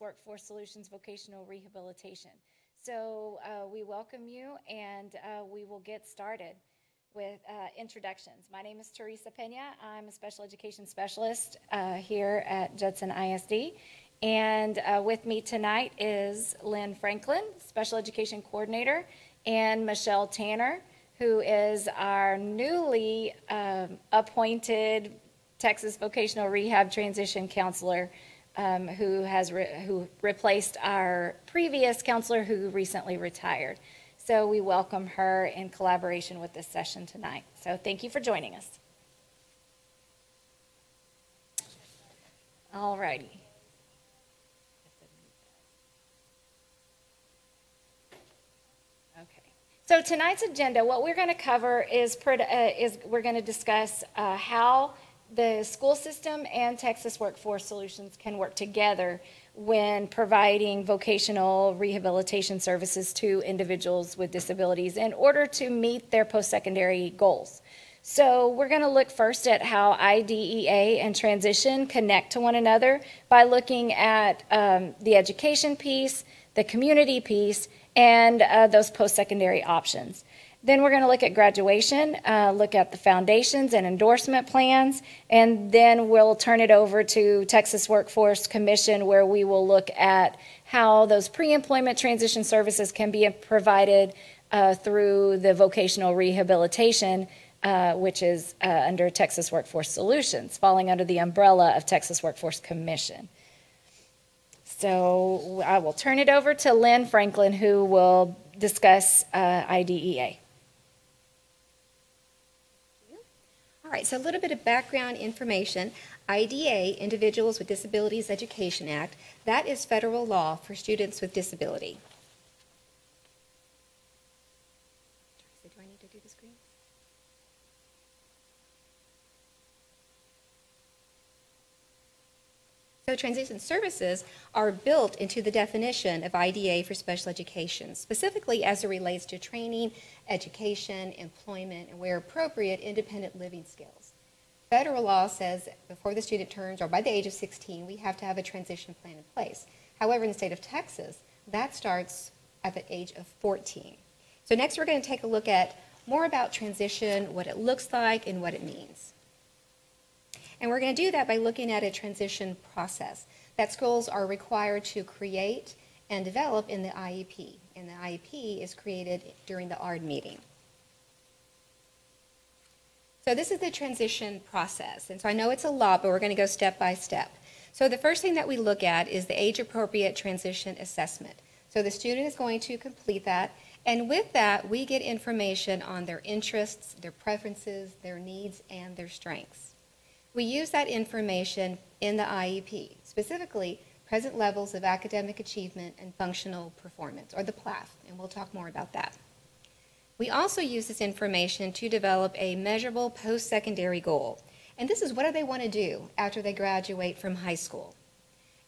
Workforce Solutions Vocational Rehabilitation. So uh, we welcome you, and uh, we will get started with uh, introductions. My name is Teresa Pena. I'm a special education specialist uh, here at Judson ISD. And uh, with me tonight is Lynn Franklin, special education coordinator, and Michelle Tanner, who is our newly um, appointed Texas Vocational Rehab Transition Counselor, um, who has re- who replaced our previous counselor who recently retired. So we welcome her in collaboration with this session tonight. So thank you for joining us. All righty. Okay. So tonight's agenda, what we're going to cover is, uh, is we're going to discuss uh, how the school system and Texas Workforce Solutions can work together when providing vocational rehabilitation services to individuals with disabilities in order to meet their post-secondary goals. So we're going to look first at how IDEA and transition connect to one another by looking at um, the education piece, the community piece, and uh, those post-secondary options. Then we're going to look at graduation, uh, look at the foundations and endorsement plans, and then we'll turn it over to Texas Workforce Commission where we will look at how those pre-employment transition services can be provided uh, through the vocational rehabilitation, uh, which is uh, under Texas Workforce Solutions, falling under the umbrella of Texas Workforce Commission. So I will turn it over to Lynn Franklin, who will discuss uh, IDEA. All right, so a little bit of background information. IDEA, Individuals with Disabilities Education Act, that is federal law for students with disability. Do I need to do the screen? So transition services are built into the definition of IDEA for special education, specifically as it relates to training, education, employment, and where appropriate, independent living skills. Federal law says before the student turns, or by the age of 16, we have to have a transition plan in place. However, in the state of Texas, that starts at the age of 14. So next we're going to take a look at more about transition, what it looks like, and what it means. And we're going to do that by looking at a transition process that schools are required to create and develop in the IEP. And the IEP is created during the ARD meeting. So this is the transition process. And so I know it's a lot, but we're going to go step by step. So the first thing that we look at is the age-appropriate transition assessment. So the student is going to complete that. And with that, we get information on their interests, their preferences, their needs, and their strengths. We use that information in the IEP, specifically present levels of academic achievement and functional performance, or the PLAF, and we'll talk more about that. We also use this information to develop a measurable post-secondary goal. And this is what do they want to do after they graduate from high school.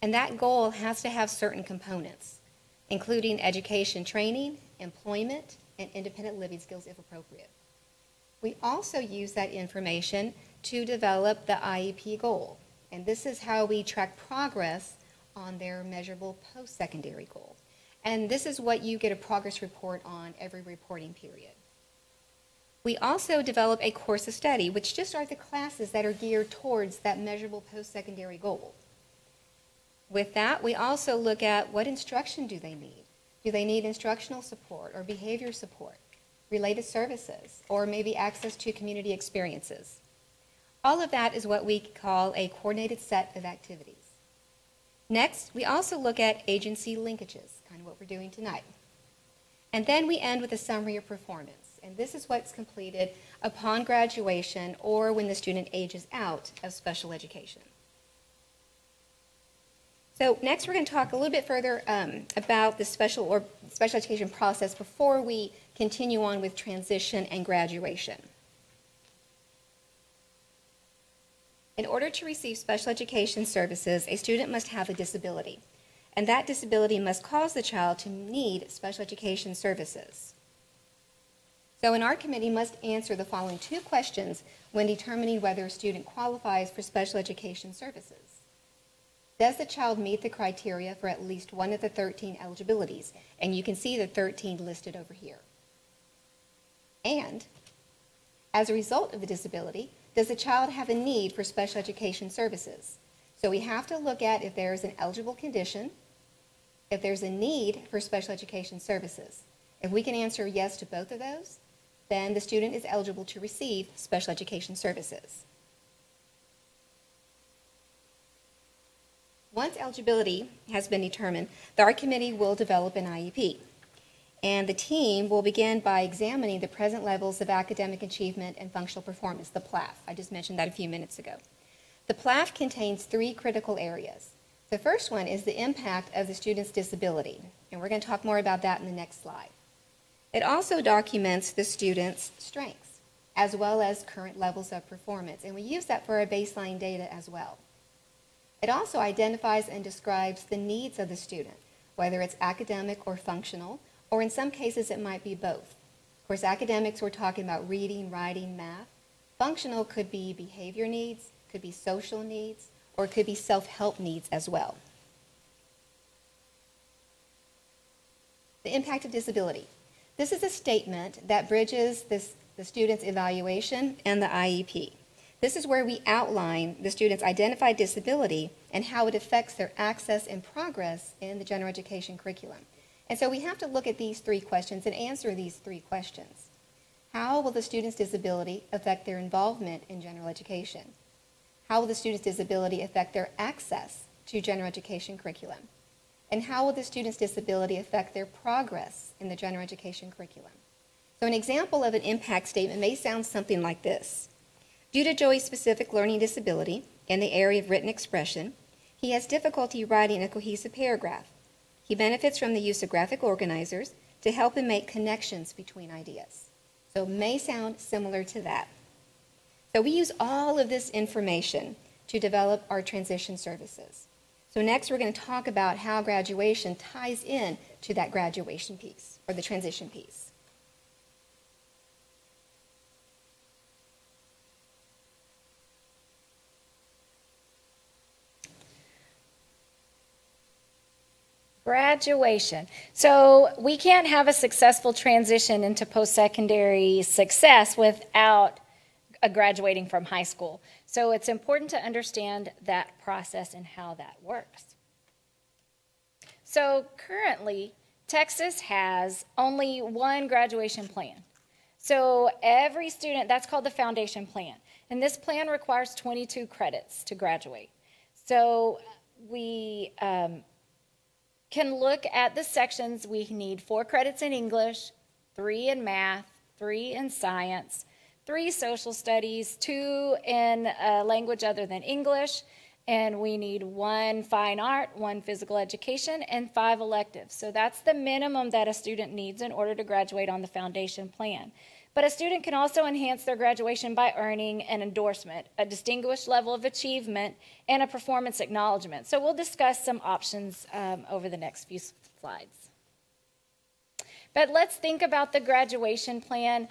And that goal has to have certain components, including education training, employment, and independent living skills if appropriate. We also use that information to develop the IEP goal. And this is how we track progress on their measurable post-secondary goal. And this is what you get a progress report on every reporting period. We also develop a course of study, which just are the classes that are geared towards that measurable post-secondary goal. With that, we also look at what instruction do they need? Do they need instructional support or behavior support, related services, or maybe access to community experiences? All of that is what we call a coordinated set of activities. Next, we also look at agency linkages, kind of what we're doing tonight. And then we end with a summary of performance. And this is what's completed upon graduation or when the student ages out of special education. So next we're going to talk a little bit further um, about the special or special education process before we continue on with transition and graduation. In order to receive special education services, a student must have a disability, and that disability must cause the child to need special education services. So an ARD committee must answer the following two questions when determining whether a student qualifies for special education services. Does the child meet the criteria for at least one of the 13 eligibilities? And you can see the 13 listed over here. And as a result of the disability, does the child have a need for special education services? So we have to look at if there is an eligible condition, if there's a need for special education services. If we can answer yes to both of those, then the student is eligible to receive special education services. Once eligibility has been determined, the ARD committee will develop an IEP. And the team will begin by examining the present levels of academic achievement and functional performance, the PLAF. I just mentioned that a few minutes ago. The PLAF contains three critical areas. The first one is the impact of the student's disability, and we're going to talk more about that in the next slide. It also documents the student's strengths, as well as current levels of performance, and we use that for our baseline data as well. It also identifies and describes the needs of the student, whether it's academic or functional, or in some cases it might be both. Of course, academics, we're talking about reading, writing, math. Functional could be behavior needs, could be social needs, or it could be self-help needs as well. The impact of disability. This is a statement that bridges this, the student's evaluation and the IEP. This is where we outline the student's identified disability and how it affects their access and progress in the general education curriculum. And so we have to look at these three questions and answer these three questions. How will the student's disability affect their involvement in general education? How will the student's disability affect their access to general education curriculum? And how will the student's disability affect their progress in the general education curriculum? So an example of an impact statement may sound something like this. Due to Joey's specific learning disability in the area of written expression, he has difficulty writing a cohesive paragraph. He benefits from the use of graphic organizers to help him make connections between ideas. So may sound similar to that. So we use all of this information to develop our transition services. So next we're going to talk about how graduation ties in to that graduation piece or the transition piece. Graduation. So we can't have a successful transition into post-secondary success without a graduating from high school. So it's important to understand that process and how that works. So currently, Texas has only one graduation plan. So every student, that's called the foundation plan. And this plan requires 22 credits to graduate. So we um, can look at the sections. We need four credits in English, three in math, three in science, three social studies, two in a language other than English, and we need one fine art, one physical education, and five electives. So that's the minimum that a student needs in order to graduate on the foundation plan. But a student can also enhance their graduation by earning an endorsement, a distinguished level of achievement, and a performance acknowledgement. So we'll discuss some options um, over the next few slides. But let's think about the graduation plan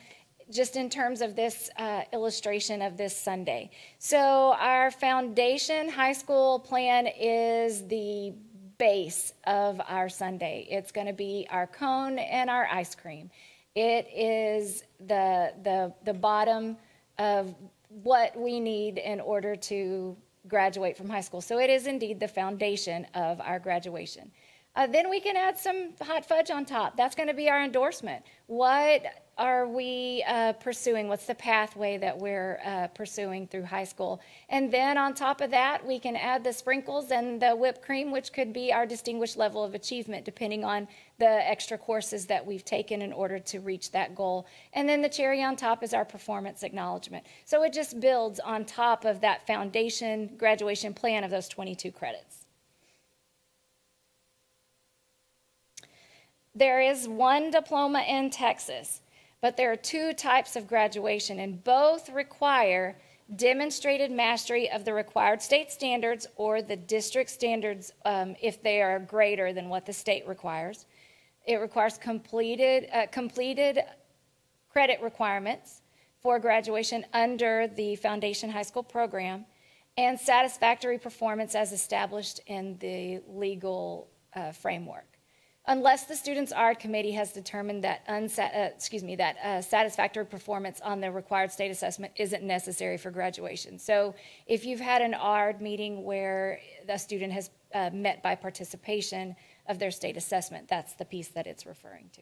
just in terms of this uh, illustration of this sundae. So our foundation high school plan is the base of our sundae. It's going to be our cone and our ice cream. It is the, the, the bottom of what we need in order to graduate from high school. So it is indeed the foundation of our graduation. Uh, then we can add some hot fudge on top. That's going to be our endorsement. What are we uh, pursuing? What's the pathway that we're uh, pursuing through high school? And then on top of that, we can add the sprinkles and the whipped cream, which could be our distinguished level of achievement, depending on the extra courses that we've taken in order to reach that goal. And then the cherry on top is our performance acknowledgement. So it just builds on top of that foundation graduation plan of those 22 credits. There is one diploma in Texas but there are two types of graduation, and both require demonstrated mastery of the required state standards or the district standards um, if they are greater than what the state requires. It requires completed, uh, completed credit requirements for graduation under the Foundation High School program. and satisfactory performance as established in the legal uh, framework. Unless the student's ARD committee has determined that unsa- uh, excuse me, that uh, satisfactory performance on the required state assessment isn't necessary for graduation. So if you've had an ARD meeting where the student has uh, met by participation of their state assessment, that's the piece that it's referring to.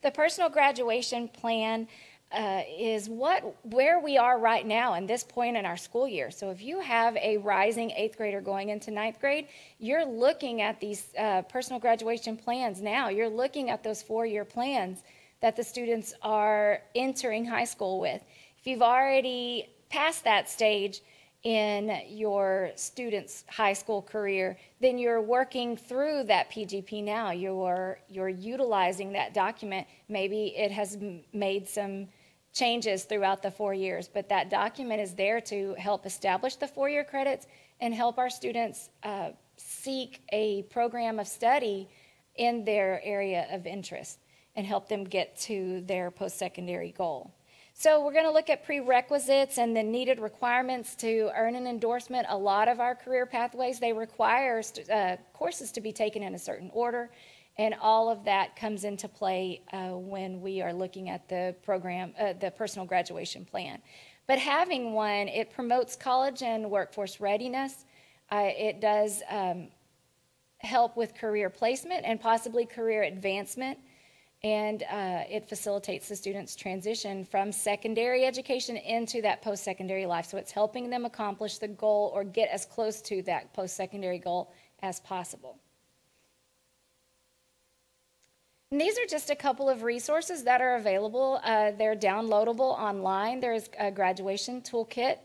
The personal graduation plan uh, is what where we are right now in this point in our school year. So if you have a rising eighth grader going into ninth grade, you're looking at these uh, personal graduation plans now. You're looking at those four-year plans that the students are entering high school with. If you've already passed that stage, in your student's high school career, then you're working through that PGP now. You're, you're utilizing that document. Maybe it has made some changes throughout the four years, but that document is there to help establish the four year credits and help our students uh, seek a program of study in their area of interest and help them get to their post secondary goal. So we're going to look at prerequisites and the needed requirements to earn an endorsement. A lot of our career pathways, they require uh, courses to be taken in a certain order. And all of that comes into play uh, when we are looking at the program, uh, the personal graduation plan. But having one, it promotes college and workforce readiness. Uh, it does um, help with career placement and possibly career advancement and uh, it facilitates the students' transition from secondary education into that post secondary life. So it's helping them accomplish the goal or get as close to that post secondary goal as possible. And these are just a couple of resources that are available. Uh, they're downloadable online. There's a graduation toolkit,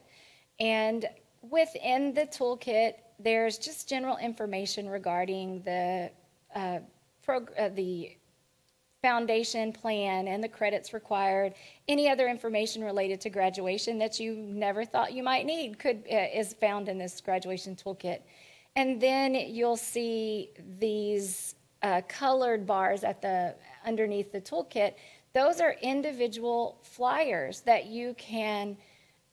and within the toolkit, there's just general information regarding the uh, uh, the foundation plan and the credits required. Any other information related to graduation that you never thought you might need could uh, is found in this graduation toolkit. And then you'll see these uh, colored bars at the underneath the toolkit. Those are individual flyers that you can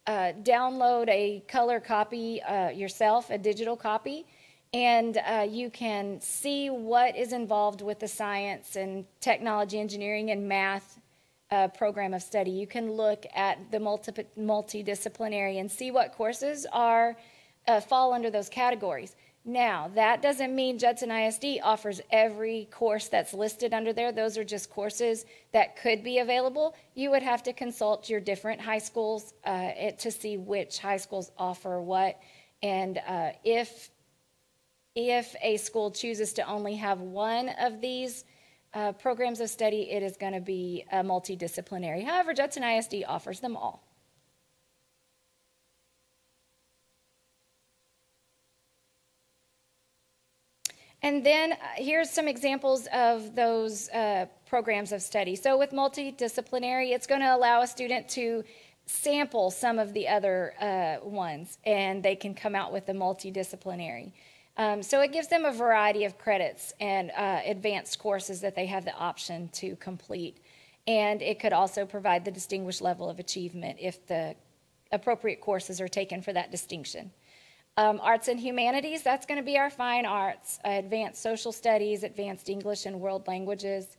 uh, download a color copy uh, yourself, a digital copy and uh, you can see what is involved with the science and technology, engineering, and math uh, program of study. You can look at the multi- multidisciplinary and see what courses are uh, fall under those categories. Now, that doesn't mean Judson ISD offers every course that's listed under there. Those are just courses that could be available. You would have to consult your different high schools uh, it, to see which high schools offer what. And uh, if if a school chooses to only have one of these uh, programs of study, it is going to be multidisciplinary. However, Judson ISD offers them all. And then uh, here's some examples of those uh, programs of study. So with multidisciplinary, it's going to allow a student to sample some of the other uh, ones, and they can come out with a multidisciplinary. Um, so it gives them a variety of credits and uh, advanced courses that they have the option to complete. And it could also provide the distinguished level of achievement if the appropriate courses are taken for that distinction. Um, arts and humanities, that's going to be our fine arts, uh, advanced social studies, advanced English and world languages.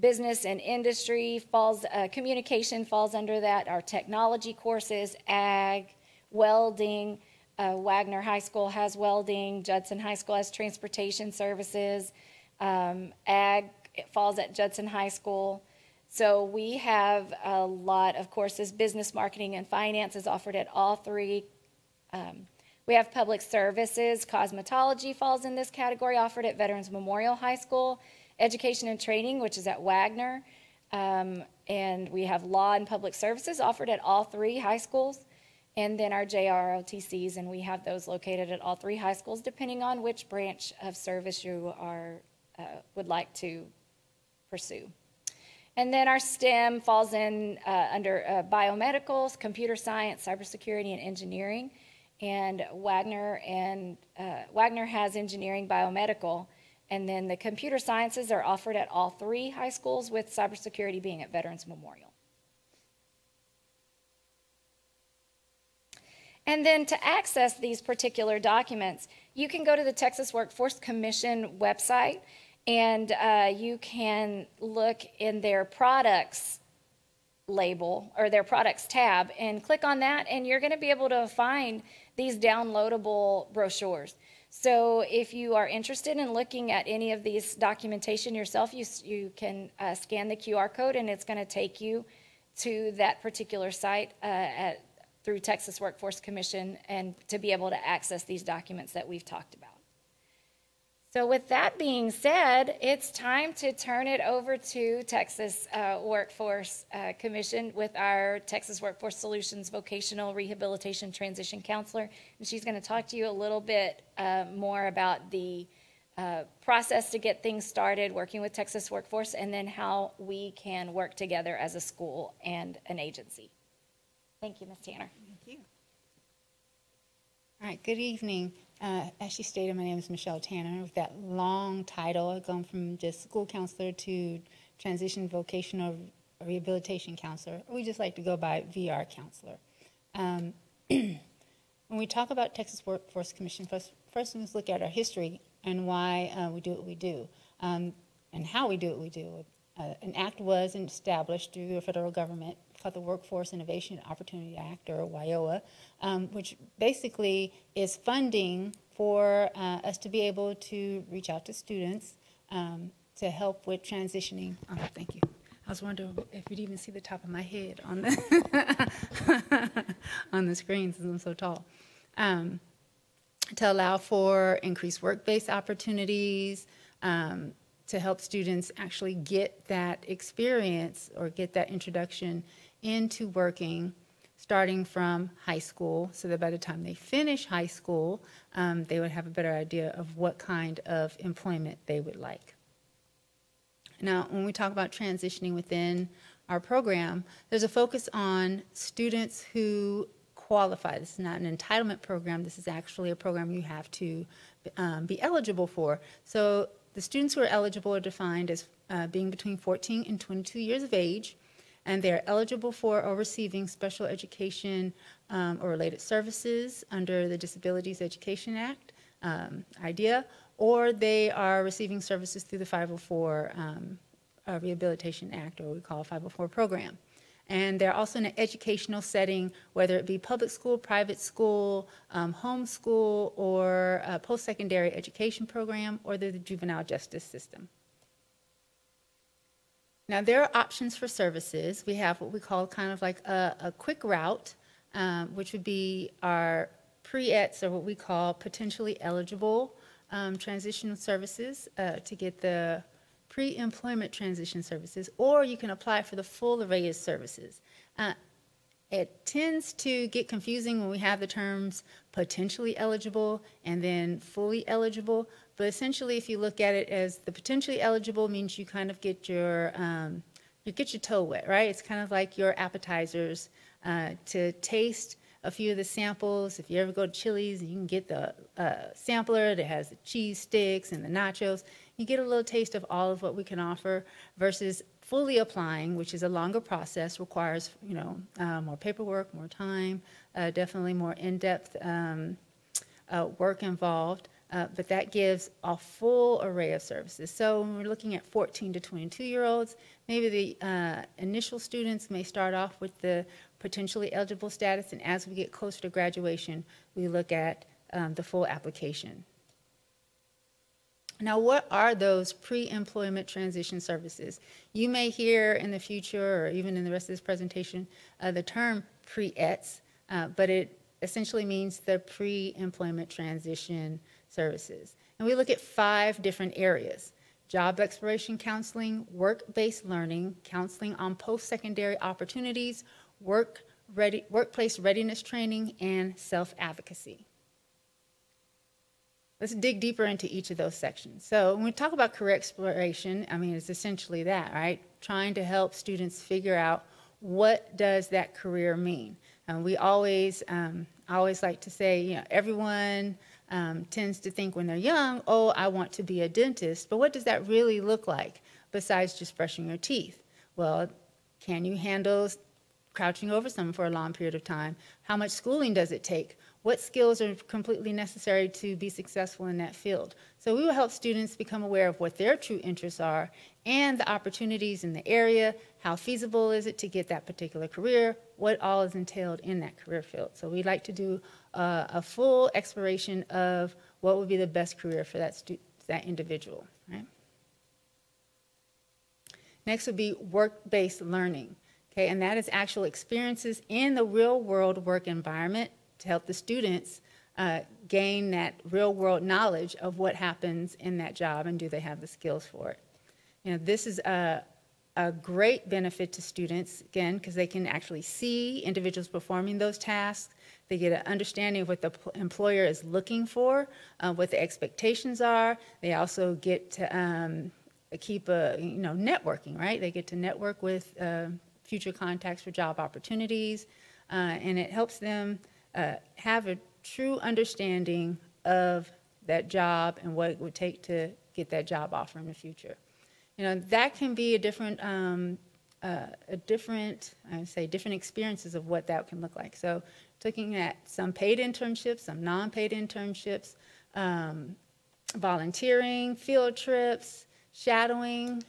Business and industry falls, uh, communication falls under that. Our technology courses, ag, welding, uh, Wagner High School has welding, Judson High School has transportation services, um, ag falls at Judson High School. So we have a lot of courses. Business, marketing, and finance is offered at all three. Um, we have public services. Cosmetology falls in this category, offered at Veterans Memorial High School. Education and training, which is at Wagner. Um, and we have law and public services offered at all three high schools and then our JROTCs, and we have those located at all three high schools, depending on which branch of service you are uh, would like to pursue. And then our STEM falls in uh, under uh, biomedicals, computer science, cybersecurity, and engineering. And Wagner and uh, Wagner has engineering, biomedical, and then the computer sciences are offered at all three high schools, with cybersecurity being at Veterans Memorial. And then to access these particular documents, you can go to the Texas Workforce Commission website and uh, you can look in their products label or their products tab and click on that and you're going to be able to find these downloadable brochures. So if you are interested in looking at any of these documentation yourself, you, you can uh, scan the QR code and it's going to take you to that particular site uh, at, through Texas Workforce Commission and to be able to access these documents that we've talked about. So with that being said, it's time to turn it over to Texas uh, Workforce uh, Commission with our Texas Workforce Solutions Vocational Rehabilitation Transition Counselor. And she's going to talk to you a little bit uh, more about the uh, process to get things started working with Texas Workforce and then how we can work together as a school and an agency. Thank you, Ms. Tanner. Thank you. All right, good evening. Uh, As she stated, my name is Michelle Tanner. With that long title, I've gone from just school counselor to transition vocational rehabilitation counselor. We just like to go by VR counselor. Um, When we talk about Texas Workforce Commission, first, first let's look at our history and why uh, we do what we do, um, and how we do what we do. Uh, An act was established through the federal government called the Workforce Innovation Opportunity Act, or WIOA, um, which basically is funding for uh, us to be able to reach out to students um, to help with transitioning. Oh, thank you. I was wondering if you'd even see the top of my head on the on the screen since I'm so tall. Um, to allow for increased work-based opportunities, um, to help students actually get that experience or get that introduction into working starting from high school, so that by the time they finish high school, um, they would have a better idea of what kind of employment they would like. Now, when we talk about transitioning within our program, there's a focus on students who qualify. This is not an entitlement program. This is actually a program you have to um, be eligible for. So the students who are eligible are defined as uh, being between 14 and 22 years of age, and they're eligible for or receiving special education um, or related services under the Disabilities Education Act, um, IDEA, or they are receiving services through the 504 um, uh, Rehabilitation Act, or we call 504 program. And they're also in an educational setting, whether it be public school, private school, um, homeschool, or a post-secondary education program, or the juvenile justice system. Now, there are options for services. We have what we call kind of like a, a quick route, um, which would be our pre-ETs, or what we call potentially eligible um, transitional services uh, to get the pre-employment transition services, or you can apply for the full array of services. Uh, it tends to get confusing when we have the terms potentially eligible and then fully eligible. But essentially, if you look at it as the potentially eligible means you kind of get your um, you get your toe wet, right? It's kind of like your appetizers uh, to taste a few of the samples. If you ever go to Chili's, you can get the uh, sampler that has the cheese sticks and the nachos. You get a little taste of all of what we can offer versus fully applying, which is a longer process, requires you know uh, more paperwork, more time, uh, definitely more in-depth um, uh, work involved. Uh, but that gives a full array of services. So when we're looking at 14 to 22 year olds, maybe the uh, initial students may start off with the potentially eligible status, and as we get closer to graduation, we look at um, the full application. Now, what are those pre-employment transition services? You may hear in the future, or even in the rest of this presentation, uh, the term pre-ETS, uh, but it essentially means the pre-employment transition services. And we look at five different areas. Job exploration counseling, work-based learning, counseling on post-secondary opportunities, work ready, workplace readiness training, and self-advocacy. Let's dig deeper into each of those sections. So when we talk about career exploration, I mean, it's essentially that, right? Trying to help students figure out what does that career mean. And we always, um, always like to say, you know, everyone um, tends to think when they're young, oh, I want to be a dentist. But what does that really look like besides just brushing your teeth? Well, can you handle crouching over someone for a long period of time? How much schooling does it take? What skills are completely necessary to be successful in that field? So we will help students become aware of what their true interests are and the opportunities in the area, how feasible is it to get that particular career, what all is entailed in that career field. So we'd like to do uh, a full exploration of what would be the best career for that, stu- that individual, right? Next would be work-based learning, okay? And that is actual experiences in the real-world work environment to help the students uh, gain that real-world knowledge of what happens in that job and do they have the skills for it. You know, this is a, a great benefit to students, again, because they can actually see individuals performing those tasks. They get an understanding of what the pl- employer is looking for, uh, what the expectations are. They also get to um, keep a, you know, networking, right? They get to network with uh, future contacts for job opportunities, uh, and it helps them uh, have a true understanding of that job and what it would take to get that job offer in the future. You know, that can be a different, um, uh, a different, I would say, different experiences of what that can look like. So, looking at some paid internships, some non-paid internships, um, volunteering, field trips, shadowing,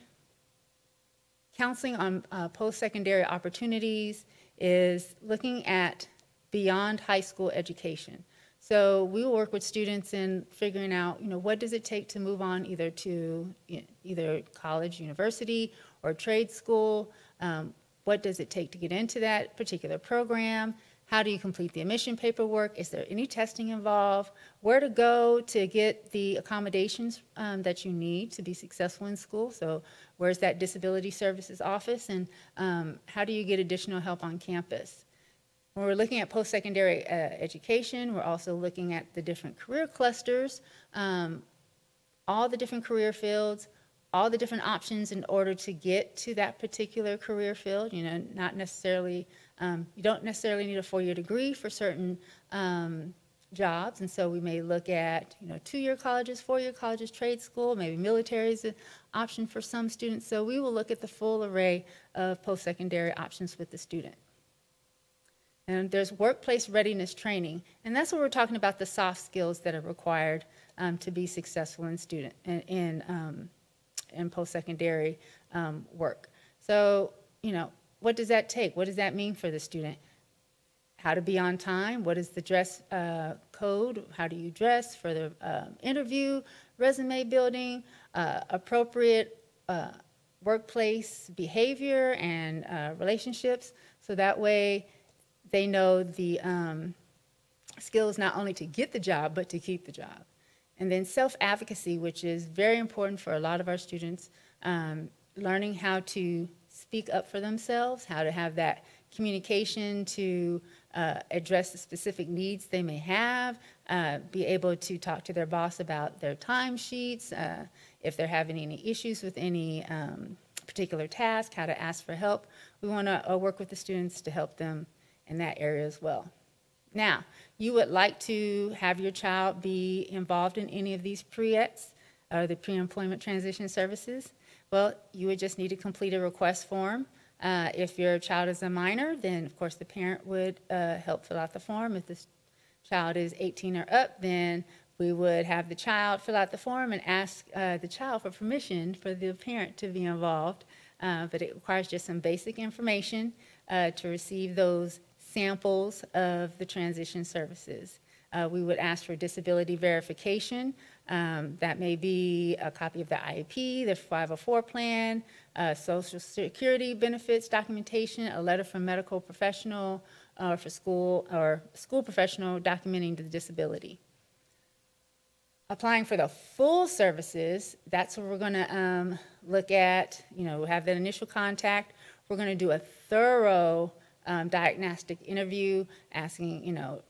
counseling on uh, post-secondary opportunities is looking at beyond high school education. So we will work with students in figuring out, you know, what does it take to move on either to you know, either college, university, or trade school? Um, what does it take to get into that particular program? How do you complete the admission paperwork? Is there any testing involved? Where to go to get the accommodations um, that you need to be successful in school? So, where's that disability services office? And um, how do you get additional help on campus? When we're looking at post-secondary uh, education, we're also looking at the different career clusters, um, all the different career fields, all the different options in order to get to that particular career field. You know, not necessarily, um, you don't necessarily need a four-year degree for certain um, jobs, and so we may look at, you know, two-year colleges, four-year colleges, trade school, maybe military is an option for some students. So we will look at the full array of post-secondary options with the student. And there's workplace readiness training, and that's what we're talking about the soft skills that are required um, to be successful in student in in, um, in post-secondary um, work. So, you know, what does that take? What does that mean for the student? How to be on time? What is the dress uh, code? How do you dress for the uh, interview? Resume building? Uh, appropriate uh, workplace behavior and uh, relationships, so that way they know the um, skills not only to get the job, but to keep the job. And then self advocacy, which is very important for a lot of our students, um, learning how to speak up for themselves, how to have that communication to uh, address the specific needs they may have, uh, be able to talk to their boss about their timesheets, uh, if they're having any issues with any um, particular task, how to ask for help. We want to uh, work with the students to help them in that area as well. Now, you would like to have your child be involved in any of these pre-ETs, or the pre-employment transition services. Well, you would just need to complete a request form. Uh, if your child is a minor, then of course the parent would uh, help fill out the form. If the child is 18 or up, then we would have the child fill out the form and ask uh, the child for permission for the parent to be involved. Uh, but it requires just some basic information uh, to receive those samples of the transition services. Uh, we would ask for disability verification. Um, that may be a copy of the IEP, the 504 plan, uh, Social Security benefits documentation, a letter from medical professional uh, for school or school professional documenting the disability. Applying for the full services, that's what we're going to um, look at. You know, have that initial contact. We're going to do a thorough um, diagnostic interview, asking, you know,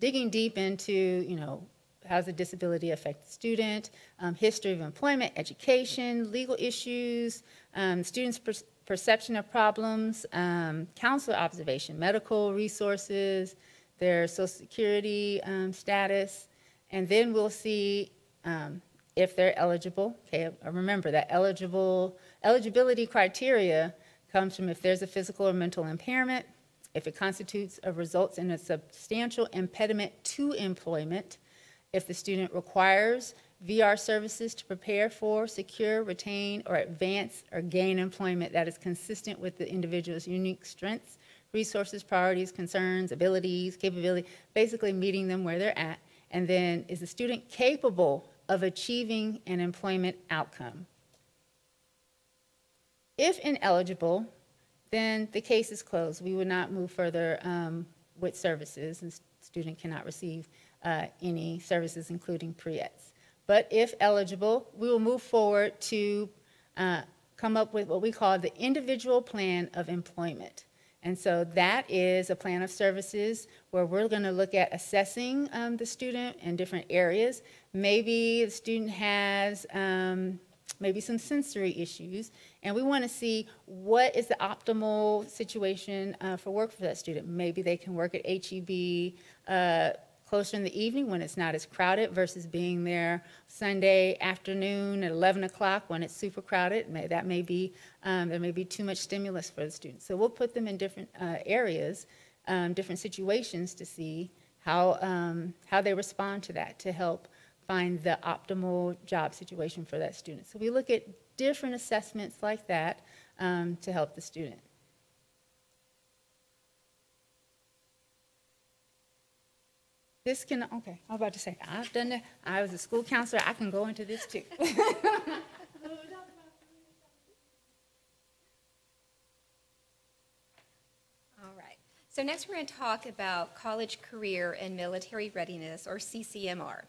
digging deep into, you know, how does a disability affect the student, um, history of employment, education, legal issues, um, students' per perception of problems, um, counselor observation, medical resources, their social security um, status, and then we'll see um, if they're eligible. Okay, remember that eligible eligibility criteria comes from if there's a physical or mental impairment, if it constitutes or results in a substantial impediment to employment, if the student requires VR services to prepare for, secure, retain, or advance or gain employment that is consistent with the individual's unique strengths, resources, priorities, concerns, abilities, capability, basically meeting them where they're at. And then, is the student capable of achieving an employment outcome? If ineligible, then the case is closed. We would not move further um, with services, and student cannot receive uh, any services, including pre-ETS. But if eligible, we will move forward to uh, come up with what we call the individual plan of employment. And so that is a plan of services where we're going to look at assessing um, the student in different areas. Maybe the student has um, maybe some sensory issues, and we want to see what is the optimal situation uh, for work for that student. Maybe they can work at HEB uh, closer in the evening when it's not as crowded versus being there Sunday afternoon at 11 o'clock when it's super crowded. May, that may be, um, there may be too much stimulus for the students. So we'll put them in different uh, areas, um, different situations to see how, um, how they respond to that to help find the optimal job situation for that student. So we look at different assessments like that um, to help the student. This can, okay, I was about to say, I've done that. I was a school counselor. I can go into this too. All right. So next we're going to talk about college career and military readiness, or CCMR.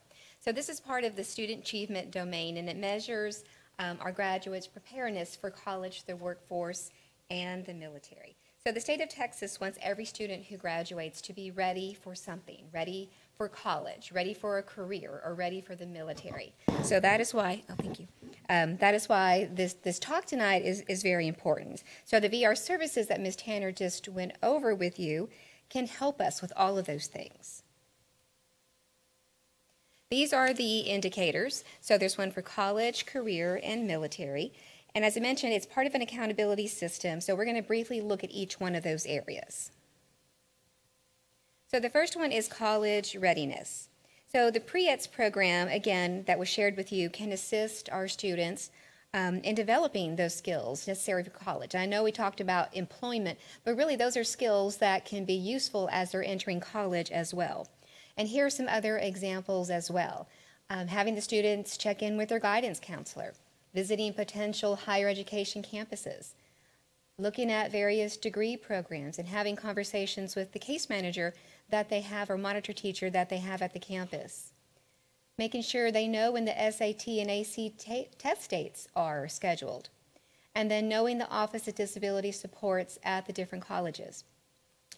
So this is part of the student achievement domain, and it measures um, our graduates' preparedness for college, the workforce, and the military. So the state of Texas wants every student who graduates to be ready for something, ready for college, ready for a career, or ready for the military. So that is why, oh, thank you. Um, that is why this, this talk tonight is, is very important. So the VR services that Ms. Tanner just went over with you can help us with all of those things. These are the indicators. So there's one for college, career, and military. And as I mentioned, it's part of an accountability system. So we're going to briefly look at each one of those areas. So the first one is college readiness. So the pre-ETS program, again, that was shared with you, can assist our students um, in developing those skills necessary for college. I know we talked about employment, but really those are skills that can be useful as they're entering college as well. And here are some other examples as well. Um, having the students check in with their guidance counselor, visiting potential higher education campuses, looking at various degree programs, and having conversations with the case manager that they have or monitor teacher that they have at the campus. Making sure they know when the SAT and ACT test dates are scheduled. And then knowing the Office of Disability Supports at the different colleges.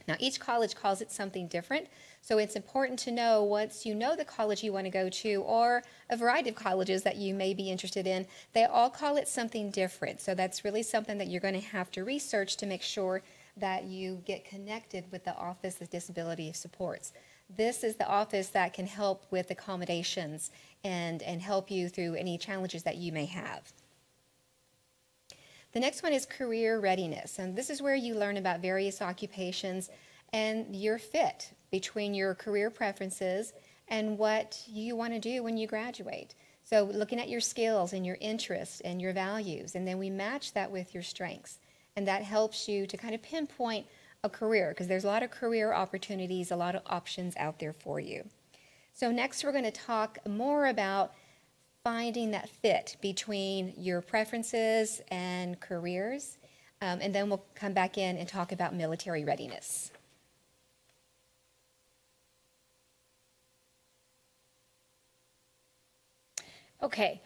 Now, each college calls it something different, so it's important to know once you know the college you want to go to or a variety of colleges that you may be interested in, they all call it something different. So that's really something that you're going to have to research to make sure that you get connected with the Office of Disability Supports. This is the office that can help with accommodations and, and help you through any challenges that you may have. The next one is career readiness, and this is where you learn about various occupations and your fit between your career preferences and what you want to do when you graduate. So looking at your skills and your interests and your values, and then we match that with your strengths. And that helps you to kind of pinpoint a career because there's a lot of career opportunities, a lot of options out there for you. So next we're going to talk more about finding that fit between your preferences and careers. Um, and then we'll come back in and talk about military readiness. Okay,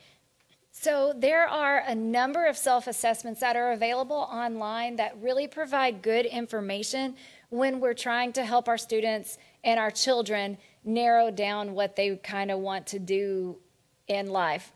so there are a number of self-assessments that are available online that really provide good information when we're trying to help our students and our children narrow down what they kind of want to do in life.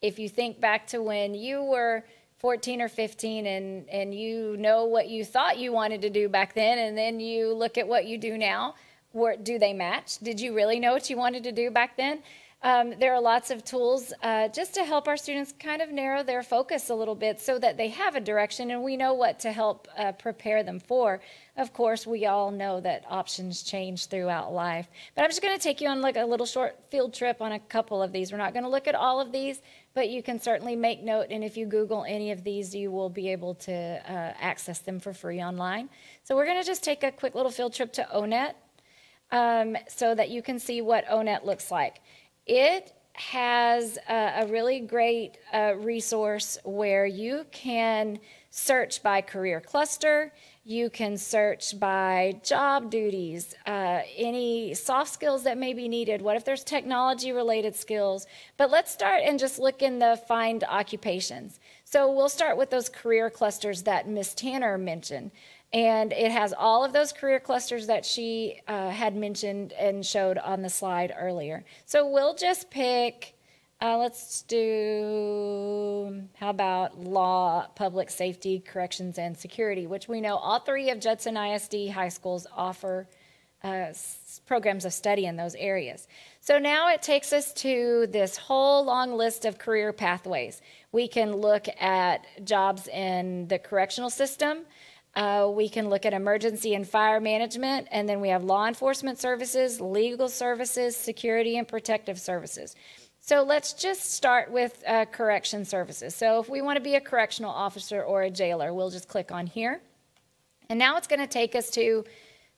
If you think back to when you were 14 or 15 and, and you know what you thought you wanted to do back then, and then you look at what you do now, where, do they match? Did you really know what you wanted to do back then? Um, there are lots of tools uh, just to help our students kind of narrow their focus a little bit so that they have a direction and we know what to help uh, prepare them for. Of course, we all know that options change throughout life. But I'm just going to take you on like a little short field trip on a couple of these. We're not going to look at all of these, but you can certainly make note. And if you Google any of these, you will be able to uh, access them for free online. So we're going to just take a quick little field trip to ONET um, so that you can see what ONET looks like. It has a, a really great uh, resource where you can search by career cluster. You can search by job duties, uh, any soft skills that may be needed. What if there's technology related skills? But let's start and just look in the find occupations. So we'll start with those career clusters that Ms. Tanner mentioned. And it has all of those career clusters that she uh, had mentioned and showed on the slide earlier. So we'll just pick uh, let's do, how about law, public safety, corrections, and security, which we know all three of Judson ISD high schools offer uh, programs of study in those areas. So now it takes us to this whole long list of career pathways. We can look at jobs in the correctional system. Uh, we can look at emergency and fire management, and then we have law enforcement services, legal services, security, and protective services. So let's just start with uh, correction services. So if we want to be a correctional officer or a jailer, we'll just click on here. And now it's going to take us to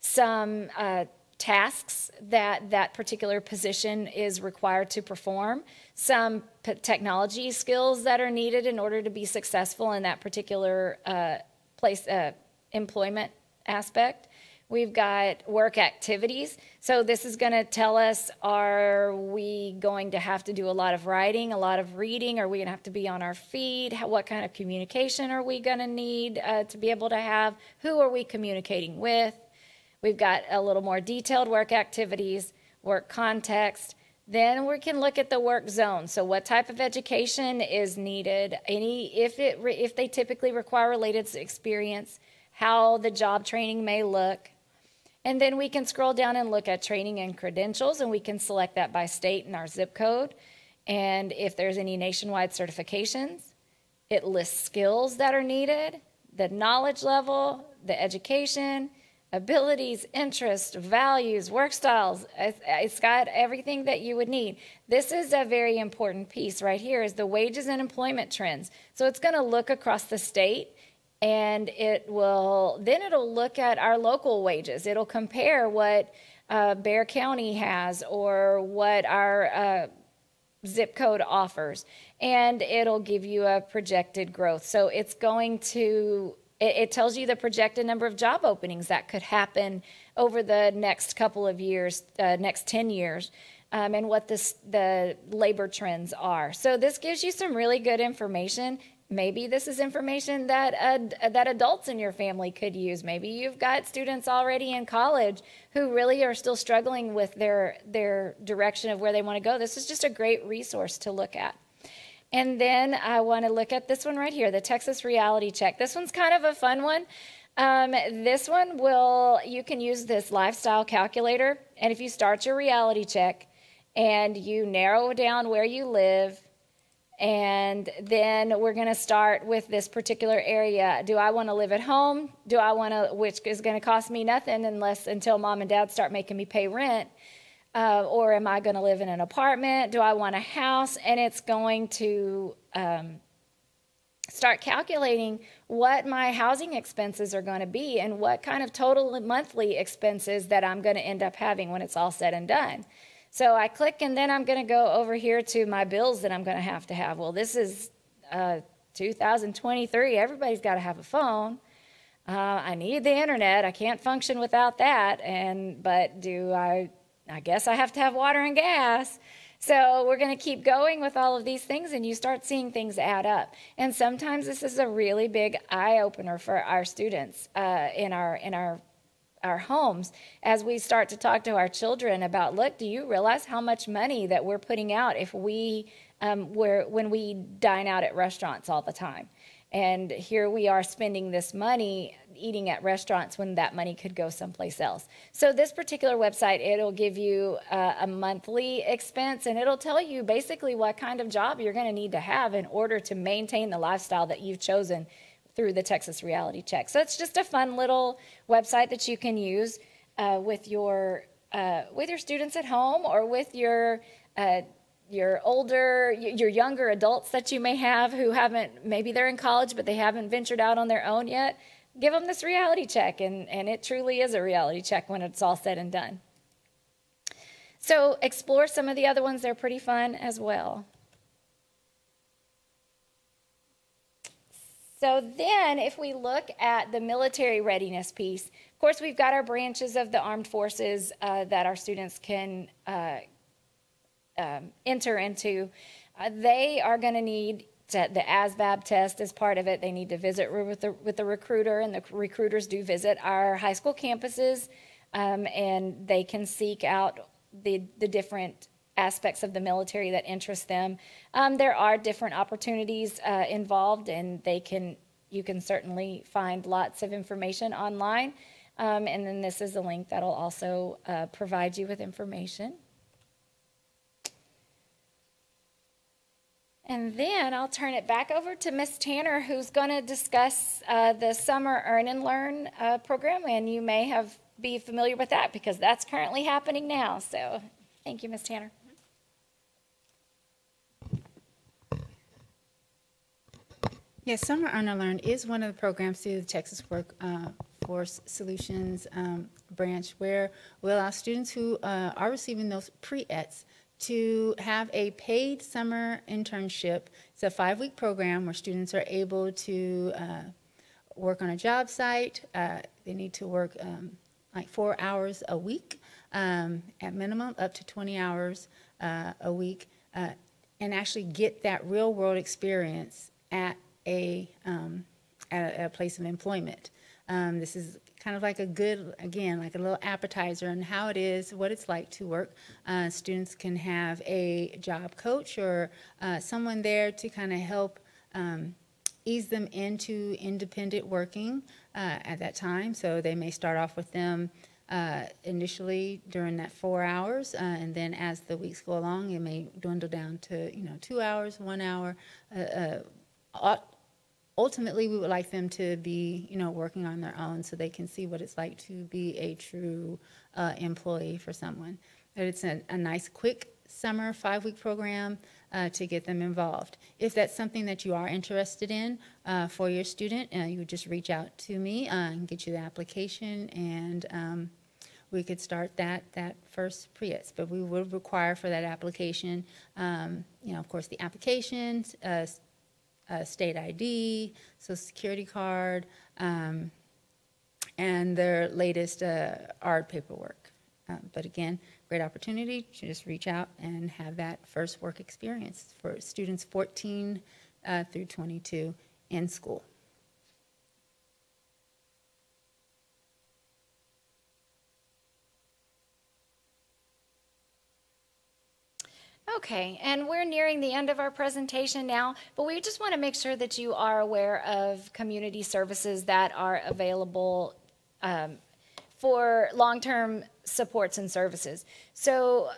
some uh, tasks that that particular position is required to perform, some technology skills that are needed in order to be successful in that particular uh, place uh, employment aspect. We've got work activities. So this is going to tell us are we going to have to do a lot of writing, a lot of reading? Are we going to have to be on our feet? What kind of communication are we going to need uh, to be able to have? Who are we communicating with? We've got a little more detailed work activities, work context. Then we can look at the work zone. So what type of education is needed? Any if it if they typically require related experience, how the job training may look and then we can scroll down and look at training and credentials, and we can select that by state and our zip code. And if there's any nationwide certifications, it lists skills that are needed, the knowledge level, the education, abilities, interests, values, work styles. It's got everything that you would need. This is a very important piece right here is the wages and employment trends. So it's going to look across the state and it will then it'll look at our local wages. It'll compare what uh, Bexar County has or what our uh, zip code offers, and it'll give you a projected growth. So it's going to it, it tells you the projected number of job openings that could happen over the next couple of years, uh, next ten years. Um, and what this, the labor trends are. So this gives you some really good information maybe this is information that uh, that adults in your family could use. Maybe you've got students already in college who really are still struggling with their their direction of where they want to go. This is just a great resource to look at. And then i want to look at this one right here the texas reality check. This one's kind of a fun one. Um, this one will you can use this lifestyle calculator and if you start your reality check and you narrow down where you live and then we're going to start with this particular area. Do I want to live at home? Do I want to, which is going to cost me nothing unless until mom and dad start making me pay rent? Uh, or am I going to live in an apartment? Do I want a house? And it's going to um, start calculating what my housing expenses are going to be and what kind of total monthly expenses that I'm going to end up having when it's all said and done. So I click and then I'm going to go over here to my bills that I'm going to have to have. Well, this is uh, 2023. Everybody's got to have a phone. Uh, I need the internet. I can't function without that. And but do I? I guess I have to have water and gas. So we're going to keep going with all of these things, and you start seeing things add up. And sometimes this is a really big eye opener for our students uh, in our in our our homes as we start to talk to our children about look do you realize how much money that we're putting out if we um, where when we dine out at restaurants all the time And here we are spending this money eating at restaurants when that money could go someplace else. So this particular website, it'll give you a monthly expense and it'll tell you basically what kind of job you're going to need to have in order to maintain the lifestyle that you've chosen through the Texas Reality Check. So it's just a fun little website that you can use uh, with your uh, with your students at home or with your uh, your older, your younger adults that you may have who haven't, maybe they're in college, but they haven't ventured out on their own yet. Give them this reality check, and, and it truly is a reality check when it's all said and done. So explore some of the other ones, they're pretty fun as well. So then, if we look at the military readiness piece, of course, we've got our branches of the armed forces uh, that our students can uh, um, enter into. Uh, they are going to need the ASVAB test as part of it. They need to visit with the, with the recruiter, and the recruiters do visit our high school campuses, um, and they can seek out the, the different aspects of the military that interest them. Um, there are different opportunities uh, involved, and they can you can certainly find lots of information online. Um, and then this is a link that'll also uh, provide you with information. And then I'll turn it back over to Miss Tanner, who's going to discuss uh, the summer Earn and Learn uh, program, and you may have be familiar with that because that's currently happening now. So, thank you, Miss Tanner. Yes, Summer Earn and Learn is one of the programs through the Texas Workforce Solutions um, branch where we allow students who uh, are receiving those pre-ETs to have a paid summer internship. It's a five-week program where students are able to uh, work on a job site. Uh, they need to work um, like four hours a week um, at minimum, up to 20 hours uh, a week, uh, and actually get that real-world experience at a, um, at a place of employment. Um, this is kind of like a good, again, like a little appetizer on how it is, what it's like to work. Uh, students can have a job coach or uh, someone there to kind of help um, ease them into independent working uh, at that time. So they may start off with them uh, initially during that four hours, uh, and then as the weeks go along, it may dwindle down to you know two hours, one hour. Uh, uh ultimately, we would like them to be, you know, working on their own so they can see what it's like to be a true uh, employee for someone. But it's a, a nice, quick summer five-week program uh, to get them involved. If that's something that you are interested in uh, for your student, uh, you would just reach out to me uh, and get you the application, and um, we could start that that first pre-ETS. But we would require for that application, um, you know, of course, the application, state ID, social security card, um, and their latest uh, ARD paperwork. Uh, but again, great opportunity to just reach out and have that first work experience for students 14 uh, through 22 in school. Okay, and we're nearing the end of our presentation now, but we just want to make sure that you are aware of community services that are available um, for long-term supports and services. So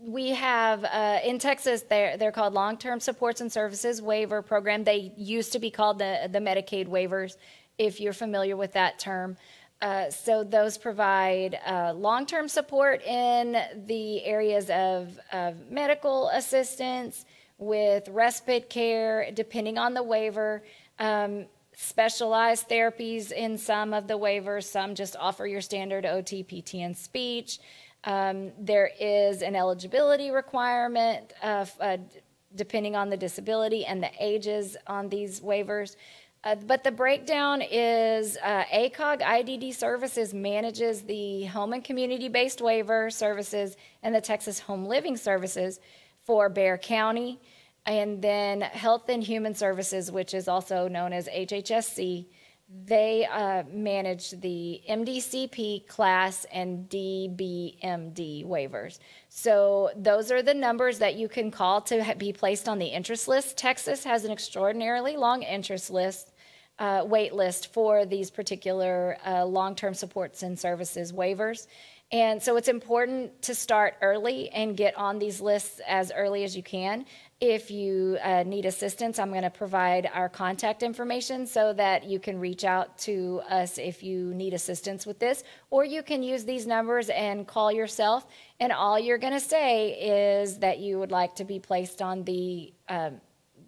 we have uh, in Texas, they're they're called long-term supports and services waiver program. They used to be called the the Medicaid waivers, if you're familiar with that term. Uh, so those provide uh, long-term support in the areas of, of medical assistance, with respite care, depending on the waiver, um, specialized therapies in some of the waivers. Some just offer your standard OT, PT, and speech. Um, there is an eligibility requirement of, uh, depending on the disability and the ages on these waivers. Uh, but the breakdown is uh, ACOG IDD Services manages the home and community based waiver services and the Texas Home Living Services for Bexar County. And then Health and Human Services, which is also known as HHSC, they uh, manage the MDCP class and DBMD waivers. So those are the numbers that you can call to be placed on the interest list. Texas has an extraordinarily long interest list uh, wait list for these particular uh, long-term supports and services waivers. And so it's important to start early and get on these lists as early as you can. If you uh, need assistance, I'm going to provide our contact information so that you can reach out to us if you need assistance with this. Or you can use these numbers and call yourself, and all you're going to say is that you would like to be placed on the um,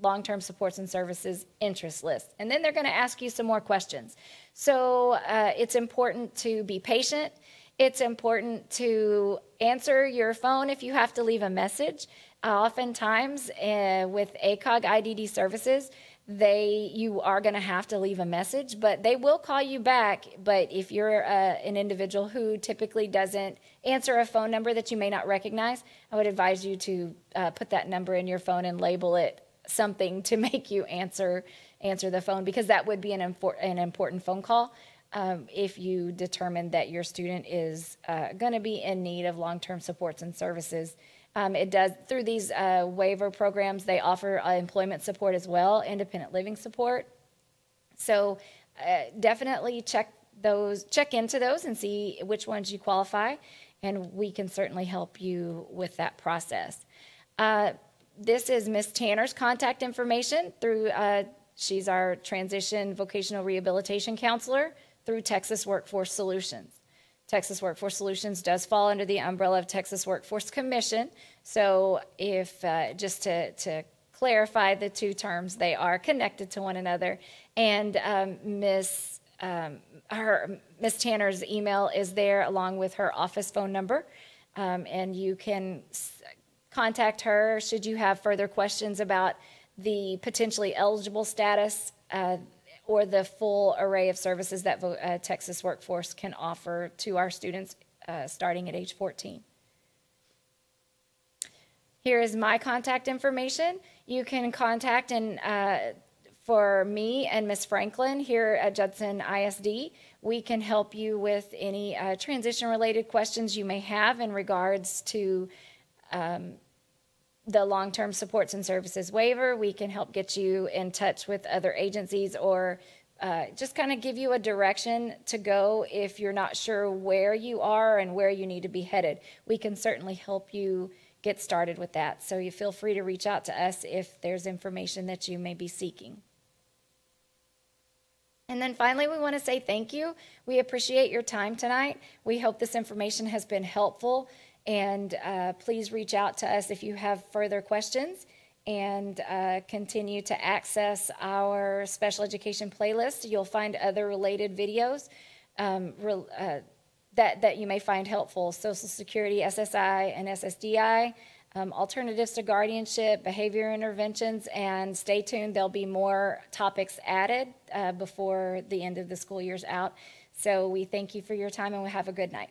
long-term supports and services interest list. And then they're going to ask you some more questions. So uh, it's important to be patient. It's important to answer your phone if you have to leave a message. Uh, oftentimes uh, with ACOG IDD services, they you are going to have to leave a message, but they will call you back. But if you're uh, an individual who typically doesn't answer a phone number that you may not recognize, I would advise you to uh, put that number in your phone and label it something to make you answer answer the phone because that would be an, an important phone call um, if you determine that your student is uh, going to be in need of long-term supports and services. Um, it does through these uh, waiver programs. They offer uh, employment support as well, independent living support. So uh, definitely check those, check into those, and see which ones you qualify, and we can certainly help you with that process. Uh, this is Miss Tanner's contact information through. Uh, she's our transition vocational rehabilitation counselor through Texas Workforce Solutions. Texas Workforce Solutions does fall under the umbrella of Texas Workforce Commission. So, if uh, just to, to clarify the two terms, they are connected to one another. And um, Miss um, her Miss Tanner's email is there along with her office phone number, um, and you can contact her should you have further questions about the potentially eligible status. Uh, or the full array of services that uh, Texas Workforce can offer to our students uh, starting at age 14. Here is my contact information. You can contact and uh, for me and Miss Franklin here at Judson ISD. We can help you with any uh, transition related questions you may have in regards to um, the long-term supports and services waiver. We can help get you in touch with other agencies or uh, just kind of give you a direction to go if you're not sure where you are and where you need to be headed. We can certainly help you get started with that. So you feel free to reach out to us if there's information that you may be seeking. And then finally, we want to say thank you. We appreciate your time tonight. We hope this information has been helpful. And uh, please reach out to us if you have further questions and uh, continue to access our special education playlist. You'll find other related videos um, re- uh, that, that you may find helpful Social Security, SSI, and SSDI, um, alternatives to guardianship, behavior interventions, and stay tuned. There'll be more topics added uh, before the end of the school year's out. So we thank you for your time and we have a good night.